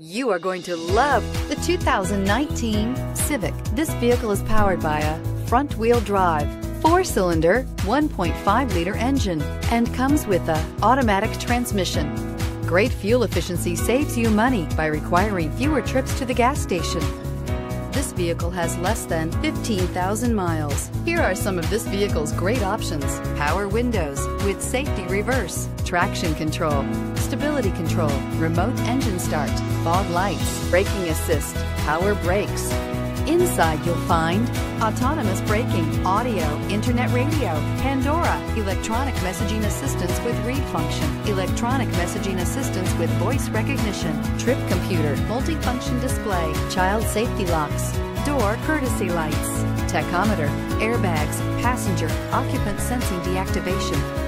You are going to love the 2019 Civic. This vehicle is powered by a front-wheel drive, four-cylinder, 1.5-liter engine, and comes with a automatic transmission. Great fuel efficiency saves you money by requiring fewer trips to the gas station. This vehicle has less than 15,000 miles. Here are some of this vehicle's great options. Power windows with safety reverse, traction control, stability control, remote engine start, fog lights, braking assist, power brakes. Inside you'll find autonomous braking, audio, internet radio, Pandora, electronic messaging assistance with read function, electronic messaging assistance with voice recognition, trip computer, multifunction display, child safety locks, door courtesy lights, tachometer, airbags, passenger, occupant sensing deactivation,